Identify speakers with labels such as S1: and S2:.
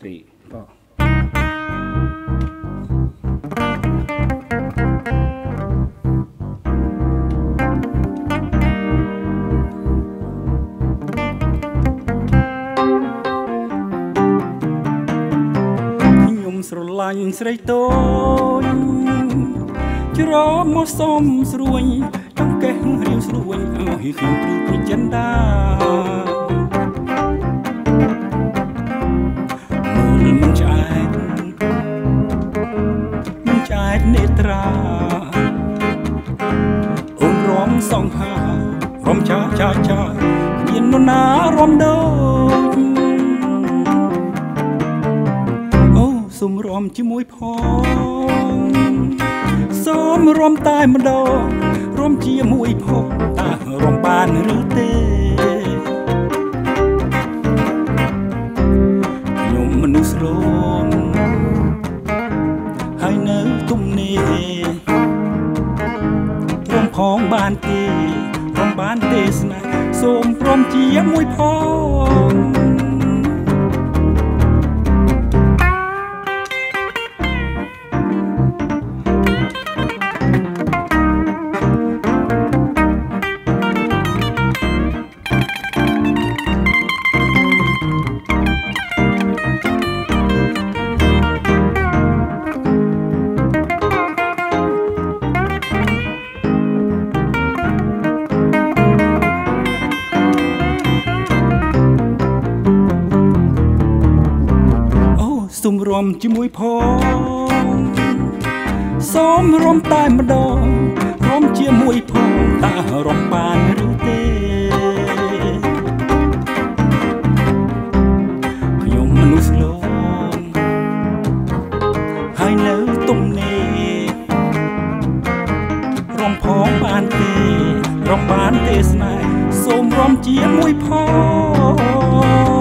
S1: ត្រីបងខ្ញុំស្រឡាញ់ស្រីតូចច្រមកសុំស្រួយចង់កេះរៀវស្រួយឲ្យខ្ញុំព្រឺព្រចិនដា សង្ហារំចាចាចាគ្មាននរណារំដូចអូសុំរំជាមួយផងសូមរំតែម្ដងរំជាមួយផងតើរំបានឬទេខ្ញុំមនុស្សរ ផងបានទេរំបានទេស្នេហ៍សូមព្រមជាមួយផង សូមរំជាមួយផងសូមរំតែម្ដងរំជាមួយផងតើរំបានឬទេខ្ញុំមនុស្សលោកហើយនៅទុំនេះរំផងបានទេរំបានទេស្នេហ៍សូមរំជាមួយផង